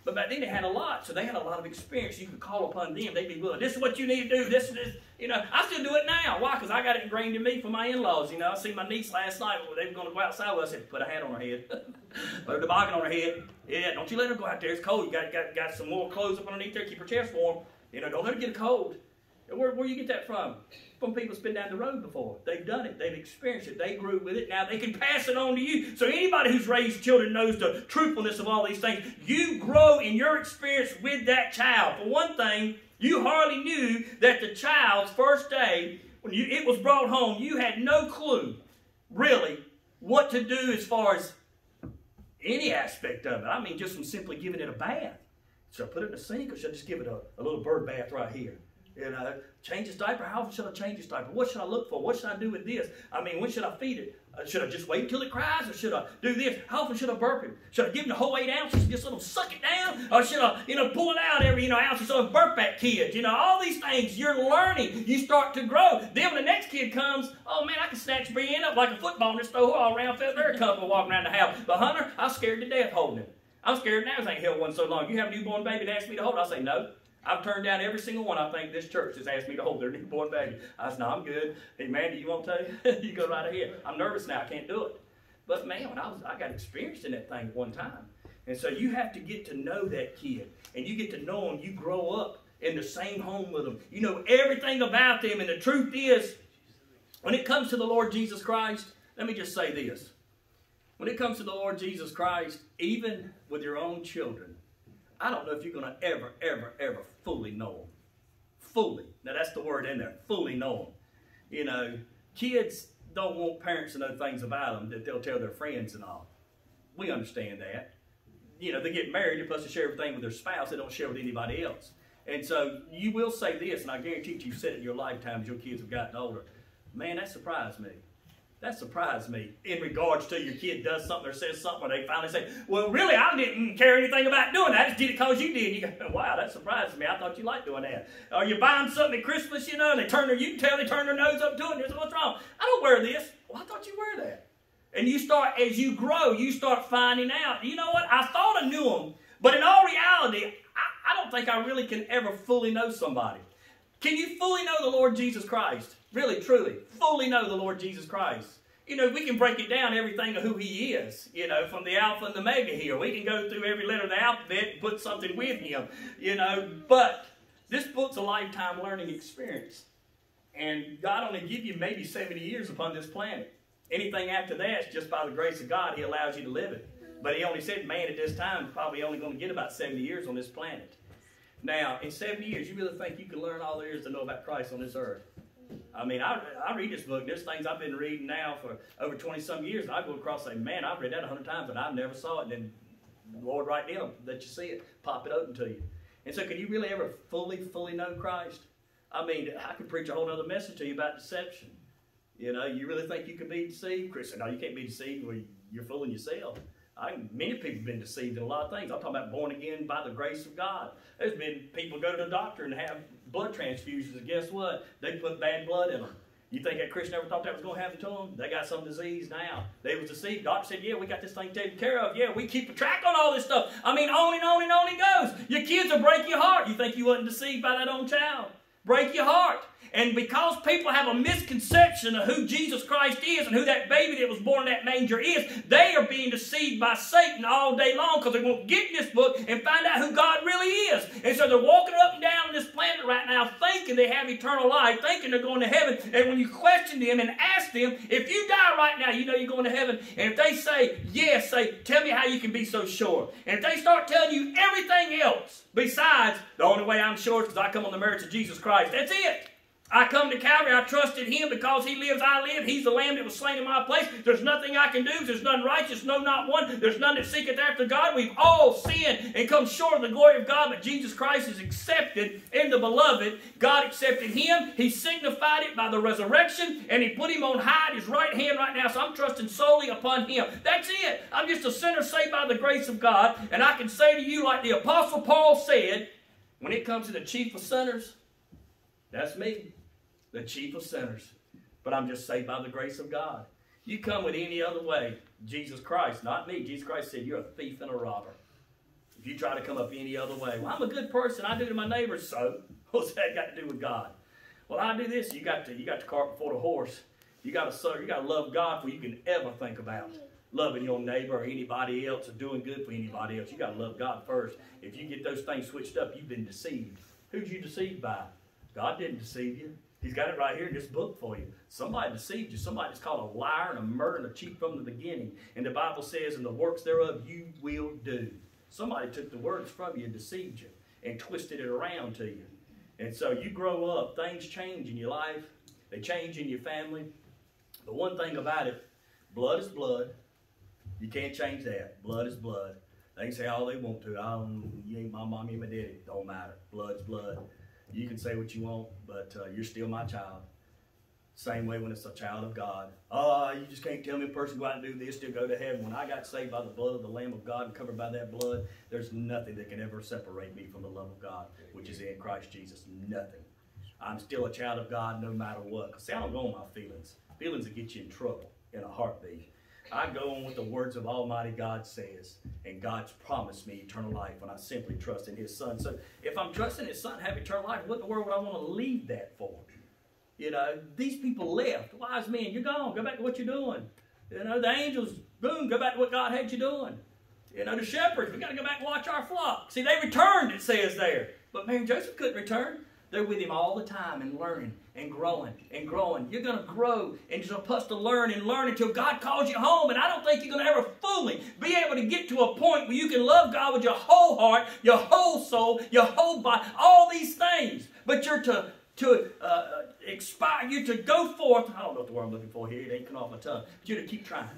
But back then they had a lot, so they had a lot of experience. You could call upon them. They'd be willing. This is what you need to do. This is, you know, I still do it now. Why? Because I got it ingrained in me from my in-laws. You know, I see my niece last night. They were going to go outside with us. I said, put a hat on her head. put a toboggan on her head. Yeah, don't you let her go out there. It's cold. You got, got, got some more clothes up underneath there. Keep her chest warm. You know, don't let her get a cold. Where, where you get that from? From people that's been down the road before. They've done it. They've experienced it. They grew with it. Now they can pass it on to you. So anybody who's raised children knows the truthfulness of all these things. You grow in your experience with that child. For one thing, you hardly knew that the child's first day, when you, it was brought home, you had no clue, really, what to do as far as any aspect of it. I mean, just from simply giving it a bath. Should I put it in the sink or should I just give it a, a little bird bath right here? You know, change his diaper. How often should I change his diaper? What should I look for? What should I do with this? I mean, when should I feed it? Uh, should I just wait until it cries, or should I do this? How often should I burp him? Should I give him the whole eight ounces and just let him suck it down, or should I, you know, pull it out every you know ounce or so and burp that kid? You know, all these things you're learning. You start to grow. Then when the next kid comes, oh man, I can snatch Brienne up like a football and just throw her all around. Felt a couple walking around the house. But Hunter, I'm scared to death holding him. I'm scared now. This ain't held one so long. You have a newborn baby and ask me to hold. it. I say no. I've turned down every single one I think this church has asked me to hold their newborn baby. I said, no, I'm good. Hey, Mandy, you want to tell you? you go right ahead. I'm nervous now. I can't do it. But man, I was, I got experienced in that thing one time. And so you have to get to know that kid. And you get to know them. You grow up in the same home with them. You know everything about them. And the truth is, when it comes to the Lord Jesus Christ, let me just say this. When it comes to the Lord Jesus Christ, even with your own children, I don't know if you're going to ever, ever, ever fully know them. Fully. Now, that's the word in there. Fully know them. You know, kids don't want parents to know things about them that they'll tell their friends and all. We understand that. You know, they get married, they're supposed to share everything with their spouse. They don't share with anybody else. And so you will say this, and I guarantee you, you've said it in your lifetime as your kids have gotten older. Man, that surprised me. That surprised me in regards to your kid does something or says something, or they finally say, Well, really, I didn't care anything about doing that. I just did it because you did. You go, Wow, that surprised me. I thought you liked doing that. Or you buy them something at Christmas, you know, and they turn their, you can tell they turn their nose up to it, and they say, What's wrong? I don't wear this. Well, I thought you wear that. And you start, as you grow, you start finding out, you know what? I thought I knew them, but in all reality, I, I don't think I really can ever fully know somebody. Can you fully know the Lord Jesus Christ? Really, truly, fully know the Lord Jesus Christ. you know, we can break it down everything of who he is, you know, from the Alpha and the Omega here. We can go through every letter of the alphabet and put something with him, you know. But this book's a lifetime learning experience. And God only give you maybe 70 years upon this planet. Anything after that is just by the grace of God, He allows you to live it. But He only said man at this time probably only going to get about 70 years on this planet. Now, in 70 years, you really think you can learn all there is to know about Christ on this earth? I mean, I, I read this book. There's things I've been reading now for over 20 some years. And I go across and say, man, I've read that 100 times, but I never saw it. And then Lord right now, let you see it, pop it open to you. And so, can you really ever fully, fully know Christ? I mean, I could preach a whole other message to you about deception. You know, you really think you can be deceived? Chris said, no, you can't be deceived. Well, you're fooling yourself. I, many people have been deceived in a lot of things. I'm talking about born again by the grace of God. There's been people go to the doctor and have blood transfusions, and guess what? They put bad blood in them. You think that Christian ever thought that was going to happen to them? They got some disease now. They was deceived. Doctor said, yeah, we got this thing taken care of. Yeah, we keep a track on all this stuff. I mean, on and on and on it goes. Your kids will break your heart. You think you wasn't deceived by that own child? Break your heart. And because people have a misconception of who Jesus Christ is and who that baby that was born in that manger is, they are being deceived by Satan all day long because they won't get in this book and find out who God really is. And so they're walking up and down this planet right now thinking they have eternal life, thinking they're going to heaven. And when you question them and ask them, if you die right now, you know you're going to heaven. And if they say yes, say, tell me how you can be so sure. And if they start telling you everything else besides, the only way I'm sure is because I come on the merits of Jesus Christ, that's it. I come to Calvary. I trusted Him because He lives, I live. He's the Lamb that was slain in my place. There's nothing I can do. There's none righteous, no, not one. There's none that seeketh after God. We've all sinned and come short of the glory of God, but Jesus Christ is accepted in the beloved. God accepted Him. He signified it by the resurrection, and He put Him on high at His right hand right now. So I'm trusting solely upon Him. That's it. I'm just a sinner saved by the grace of God, and I can say to you, like the Apostle Paul said, when it comes to the chief of sinners, that's me the chief of sinners. But I'm just saved by the grace of God. You come with any other way, Jesus Christ, not me. Jesus Christ said, You're a thief and a robber. If you try to come up any other way, well, I'm a good person. I do to my neighbors, so what's that got to do with God? Well, I do this. You got to you got to cart before the horse. You got to serve. You got to love God before you can ever think about loving your neighbor or anybody else or doing good for anybody else. You got to love God first. If you get those things switched up, you've been deceived. Who's you deceived by? God didn't deceive you. He's got it right here in this book for you. Somebody deceived you. Somebody that's called a liar and a murderer and a cheat from the beginning. And the Bible says, "In the works thereof you will do." Somebody took the words from you and deceived you and twisted it around to you. And so you grow up, things change in your life, they change in your family. The one thing about it, blood is blood. You can't change that. Blood is blood. They can say all they want to. I don't, you ain't my mommy and my daddy. Don't matter. Blood's blood. You can say what you want, but uh, you're still my child. Same way when it's a child of God. Oh, you just can't tell me a person go out and do this to go to heaven. When I got saved by the blood of the Lamb of God and covered by that blood, there's nothing that can ever separate me from the love of God, which is in Christ Jesus. Nothing. I'm still a child of God no matter what. See, I don't go on my feelings. Feelings that get you in trouble in a heartbeat. I go on with the words of Almighty God says, and God's promised me eternal life when I simply trust in His Son. So if I'm trusting His Son to have eternal life, what in the world would I want to leave that for? You know, these people left. Wise men, you're gone. Go back to what you're doing. You know, the angels, boom, go back to what God had you doing. You know, the shepherds, we got to go back and watch our flock. See, they returned, it says there. But Mary and Joseph couldn't return. They're with him all the time and learning and growing and growing. You're going to grow and you're supposed to learn and learn until God calls you home. And I don't think you're going to ever fully be able to get to a point where you can love God with your whole heart, your whole soul, your whole body, all these things. But you're to, to uh, expire, you're to go forth. I don't know what the word I'm looking for here. It ain't coming off my tongue. But you're to keep trying.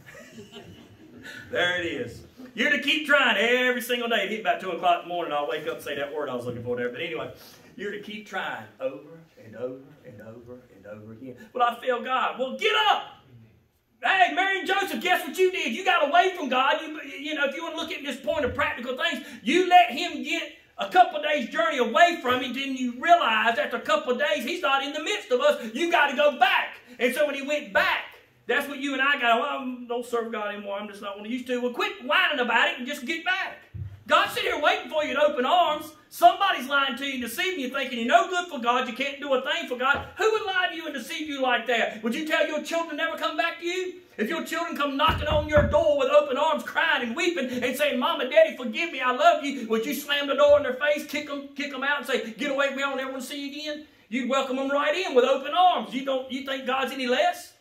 there it is. You're to keep trying every single day. It hit about 2 o'clock in the morning. I'll wake up and say that word I was looking for there. But anyway, you're to keep trying over and over and over and over again. But I feel God. Well, get up. Hey, Mary and Joseph, guess what you did? You got away from God. You, you know, if you want to look at this point of practical things, you let him get a couple days' journey away from him, then you realize after a couple days he's not in the midst of us. You got to go back. And so when he went back, that's what you and I got. Well, I don't serve God anymore. I'm just not what I used to. Well, quit whining about it and just get back. God's sitting here waiting for you in open arms. Somebody's lying to you, and deceiving you, thinking you're no good for God, you can't do a thing for God. Who would lie to you and deceive you like that? Would you tell your children to never come back to you? If your children come knocking on your door with open arms, crying and weeping, and saying, Mama, Daddy, forgive me, I love you, would you slam the door in their face, kick them, kick them out, and say, Get away I don't ever want to see you again? You'd welcome them right in with open arms. You don't you think God's any less?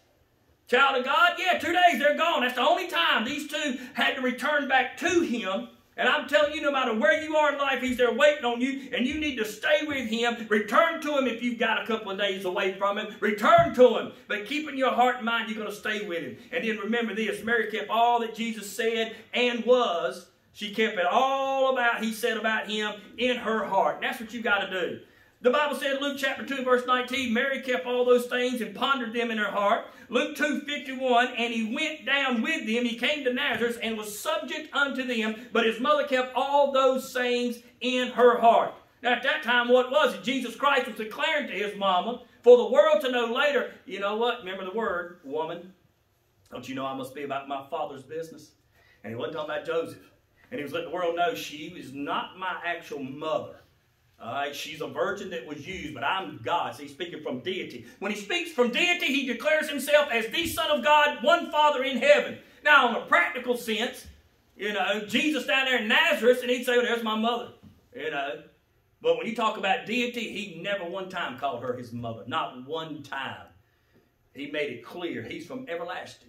Child of God? Yeah, two days, they're gone. That's the only time these two had to return back to Him. And I'm telling you, no matter where you are in life, He's there waiting on you, and you need to stay with Him. Return to Him if you've got a couple of days away from Him. Return to Him. But keep in your heart and mind, you're going to stay with Him. And then remember this Mary kept all that Jesus said and was. She kept it all about, He said about Him in her heart. And that's what you got to do. The Bible said, in Luke chapter 2, verse 19, Mary kept all those things and pondered them in her heart. Luke 2, 51, and he went down with them. He came to Nazareth and was subject unto them, but his mother kept all those sayings in her heart. Now, at that time, what was it? Jesus Christ was declaring to his mama for the world to know later, you know what? Remember the word, woman. Don't you know I must be about my father's business? And he wasn't talking about Joseph. And he was letting the world know she was not my actual mother. All right, she's a virgin that was used, but I'm God. So he's speaking from deity. When he speaks from deity, he declares himself as the Son of God, one Father in heaven. Now, in a practical sense, you know, Jesus down there in Nazareth, and he'd say, well, there's my mother. You know. But when you talk about deity, he never one time called her his mother. Not one time. He made it clear he's from everlasting.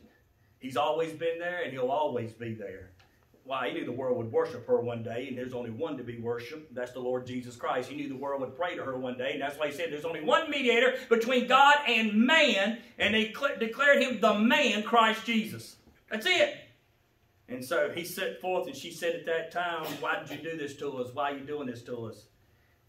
He's always been there, and he'll always be there. Why, he knew the world would worship her one day, and there's only one to be worshiped. That's the Lord Jesus Christ. He knew the world would pray to her one day, and that's why he said there's only one mediator between God and man, and they declared him the man, Christ Jesus. That's it. And so he set forth, and she said at that time, Why did you do this to us? Why are you doing this to us?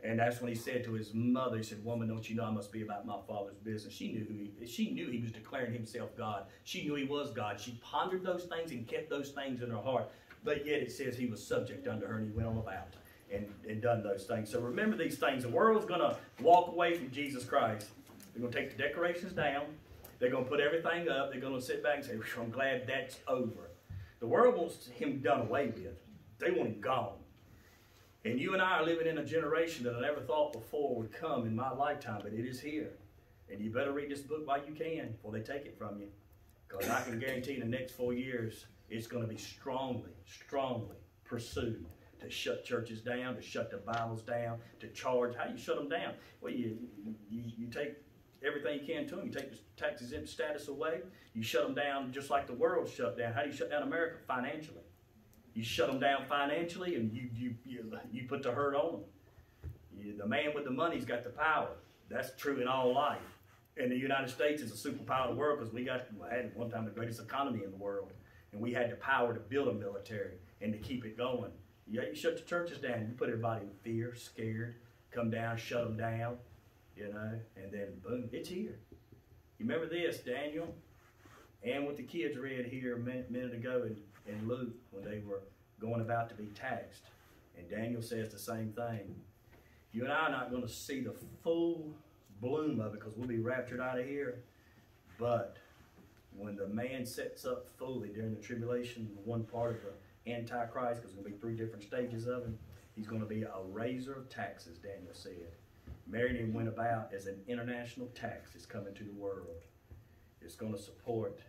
And that's when he said to his mother, he said, Woman, don't you know I must be about my father's business? She knew who he she knew he was declaring himself God. She knew he was God. She pondered those things and kept those things in her heart. But yet it says he was subject unto her and he went on about and, and done those things. So remember these things. The world's gonna walk away from Jesus Christ. They're gonna take the decorations down. They're gonna put everything up. They're gonna sit back and say, I'm glad that's over. The world wants him done away with. They want him gone. And you and I are living in a generation that I never thought before would come in my lifetime, but it is here. And you better read this book while you can before they take it from you. Because I can guarantee the next four years, it's going to be strongly, strongly pursued to shut churches down, to shut the Bibles down, to charge. How you shut them down? Well, you, you, you take everything you can to them. You take the tax exempt status away. You shut them down just like the world shut down. How do you shut down America? Financially. You shut them down financially, and you you you, you put the hurt on them. You, the man with the money's got the power. That's true in all life. And the United States is a superpower of the world because we got well, had one time the greatest economy in the world, and we had the power to build a military and to keep it going. Yeah, you shut the churches down. You put everybody in fear, scared, come down, shut them down, you know, and then boom, it's here. You remember this, Daniel, and what the kids read here a minute, ago in, in Luke when they were going about to be taxed. And Daniel says the same thing. You and I are not going to see the full bloom of it because we'll be raptured out of here. But when the man sets up fully during the tribulation, one part of the Antichrist, because there's going to be three different stages of him, he's going to be a raiser of taxes, Daniel said. Marion went about as an international tax that's coming to the world. It's going to support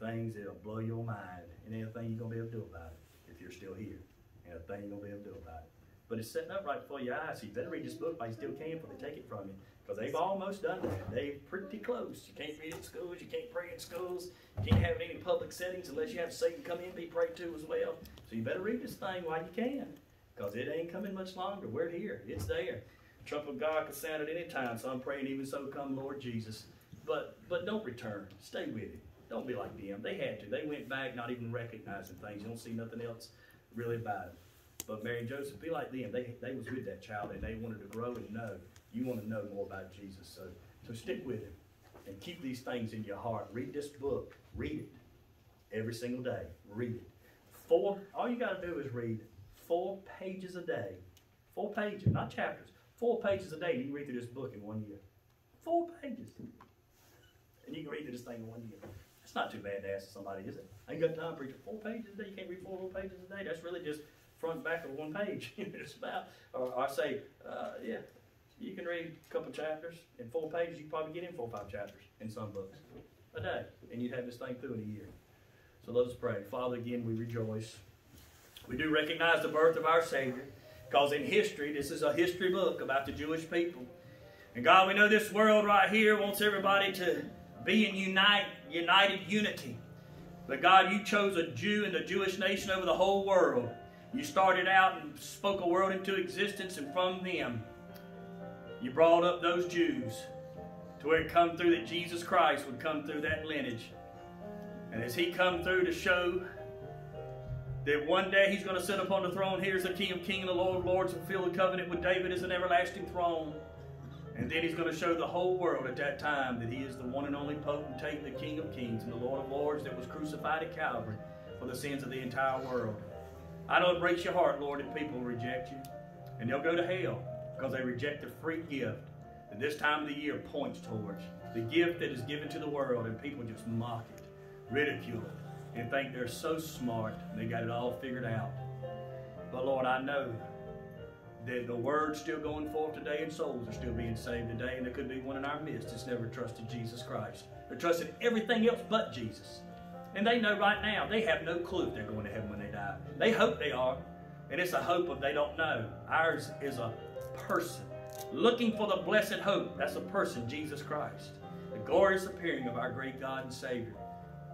things that'll blow your mind and anything you're going to be able to do about it if you're still here. And a thing you're going to be able to do about it. But it's setting up right before your eyes. So you better read this book while you still can before they take it from you. Because they've almost done that. They're pretty close. You can't read in schools. You can't pray in schools. You can't have any public settings unless you have Satan come in and be prayed to as well. So you better read this thing while you can. Because it ain't coming much longer. We're here. It's there. Trump of God can sound at any time. So I'm praying even so come Lord Jesus. But but don't return. Stay with it. Don't be like them. They had to. They went back not even recognizing things. You don't see nothing else really about it. But Mary and Joseph, be like them. They, they was with that child and they wanted to grow and know. You want to know more about Jesus. So, so stick with him and keep these things in your heart. Read this book. Read it every single day. Read it. Four, all you got to do is read four pages a day. Four pages, not chapters. Four pages a day. You can read through this book in one year. Four pages. And you can read through this thing in one year. That's not too bad to ask somebody, is it? I ain't got time to preach four pages a day. You can't read four whole pages a day. That's really just front and back of one page. it's about, or I say, uh, yeah, you can read a couple chapters in four pages. You probably get in four or five chapters in some books a day, and you'd have this thing through in a year. So let us pray. Father, again, we rejoice. We do recognize the birth of our Savior, because in history, this is a history book about the Jewish people. And God, we know this world right here wants everybody to be in unite, united unity. But God, you chose a Jew and the Jewish nation over the whole world. You started out and spoke a world into existence, and from them, you brought up those Jews to where it come through that Jesus Christ would come through that lineage. And as he come through to show that one day he's going to sit upon the throne, here's the King of Kings and the Lord of Lords, fill the covenant with David as an everlasting throne. And then he's going to show the whole world at that time that he is the one and only potentate, the King of Kings and the Lord of Lords that was crucified at Calvary for the sins of the entire world. I know it breaks your heart, Lord, that people reject you. And they'll go to hell because they reject the free gift that this time of the year points towards. The gift that is given to the world, and people just mock it, ridicule it, and think they're so smart and they got it all figured out. But Lord, I know that the word's still going forth today and souls are still being saved today, and there could be one in our midst that's never trusted Jesus Christ. They're trusting everything else but Jesus. And they know right now, they have no clue if they're going to heaven when they die. They hope they are, and it's a hope of they don't know. Ours is a person looking for the blessed hope. That's a person, Jesus Christ. The glorious appearing of our great God and Savior.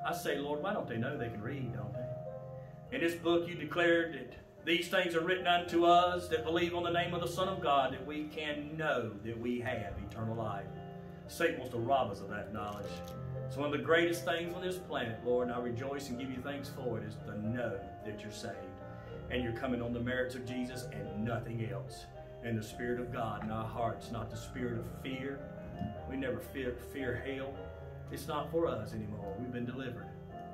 I say, Lord, why don't they know they can read, don't they? In this book, you declared that these things are written unto us that believe on the name of the Son of God, that we can know that we have eternal life. Satan wants to rob us of that knowledge. It's one of the greatest things on this planet, Lord, and I rejoice and give you thanks for it, is to know that you're saved. And you're coming on the merits of Jesus and nothing else. And the Spirit of God in our hearts, not the spirit of fear. We never fear, fear hell. It's not for us anymore. We've been delivered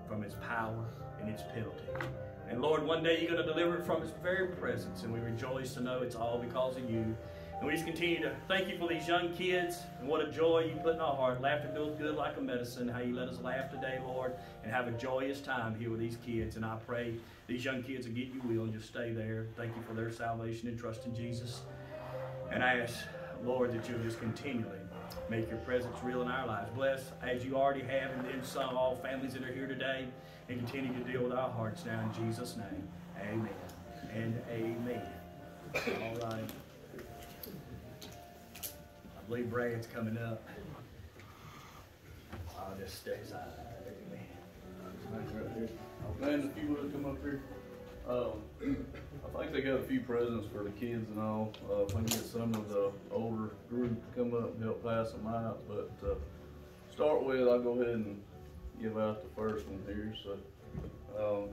from its power and its penalty. And Lord, one day you're going to deliver it from its very presence, and we rejoice to know it's all because of you. And we just continue to thank you for these young kids and what a joy you put in our heart. Laughter feels good like a medicine. How you let us laugh today, Lord, and have a joyous time here with these kids. And I pray these young kids will get you will and just stay there. Thank you for their salvation and trust in Jesus. And I ask, Lord, that you'll just continually make your presence real in our lives. Bless as you already have and then some all families that are here today and continue to deal with our hearts now in Jesus' name. Amen and amen. All right. I believe Brad's coming up. I'll just stay aside. Amen. Man, if you would come up here. Um, I think they got a few presents for the kids and all. Uh, if I can get some of the older group to come up and help pass them out. But uh, start with, I'll go ahead and give out the first one here. So, um,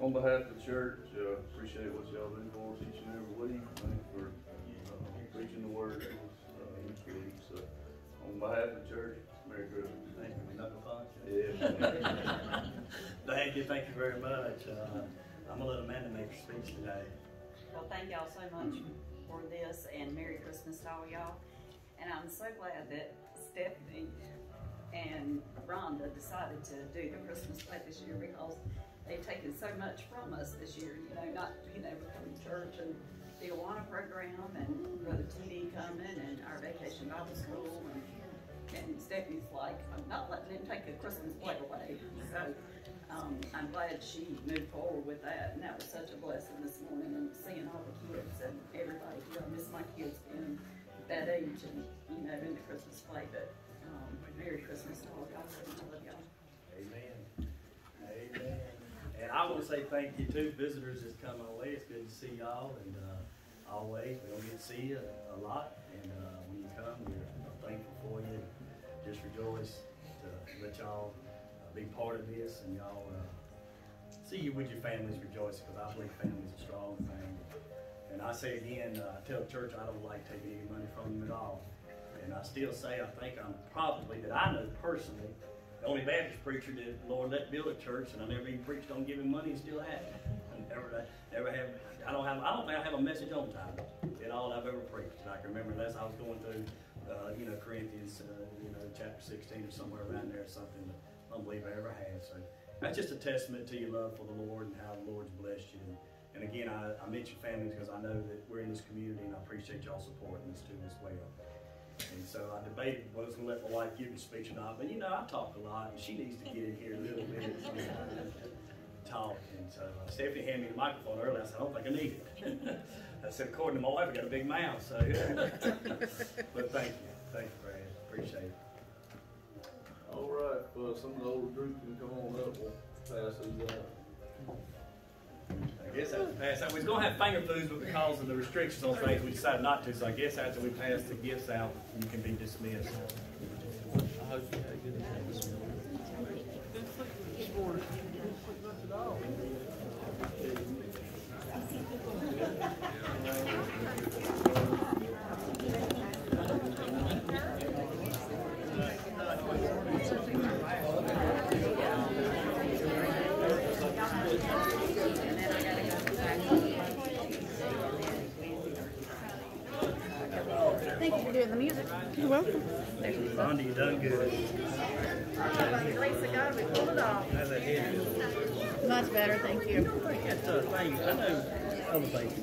on behalf of the church, uh, appreciate what y'all do for us each and every week. Thank for uh, preaching the word uh, each week. So, on behalf of the church, Merry Christmas. Thank you. Knuckle punch. Yeah. Thank you. Thank you very much. Uh, I'm gonna let Amanda make her speech today. Well, thank y'all so much for this and Merry Christmas to all y'all. And I'm so glad that Stephanie and Rhonda decided to do the Christmas play this year because they've taken so much from us this year, you know, not being able to come to church and the Awana program and Brother TD coming and our vacation Bible school and, and Stephanie's like, I'm not letting them take the Christmas play away. So um, I'm glad she moved forward with that, and that was such a blessing this morning, and seeing all the kids and everybody. You know, I miss my kids being that age and you know in the Christmas play. But um, Merry Christmas to all y'all. I love y'all. Amen. Amen. And I want to say thank you to visitors that's come our way. It's good to see y'all, and uh, always we don't get to see you a lot. Part of this, and y'all uh, see you with your families rejoicing because I believe families are strong thing. And I say again, uh, I tell the church I don't like taking any money from them at all. And I still say I think I'm probably that I know personally the only Baptist preacher that the Lord let build a church, and I never even preached on giving money, and still have. I never, never have. I don't have. I don't think I have a message on time in all I've ever preached. And I can remember that's I was going through, uh, you know, Corinthians, uh, you know, chapter 16 or somewhere around there, or something don't believe I ever have. So that's just a testament to your love for the Lord and how the Lord's blessed you. And again, I, I mention families because I know that we're in this community and I appreciate y'all supporting us too as well. And so I debated whether I was gonna let my wife give the speech or not, but you know, I talk a lot and she needs to get in here a little bit and talk. And so uh, Stephanie handed me the microphone earlier. I said, I don't think I need it. I said, according to my wife, I got a big mouth, so. But thank you, thank you, Brad, appreciate it. All right, well, some of the older group can come on up, we'll pass these out. I guess after pass out, we was gonna have finger foods, but because of the restrictions on things, we decided not to. So I guess after we pass the gifts out, you can be dismissed. Thank you for doing the music. You're welcome. Rhonda, you done good. By the grace of God, we pulled it off. How's that head? Much better, thank you. I know other things.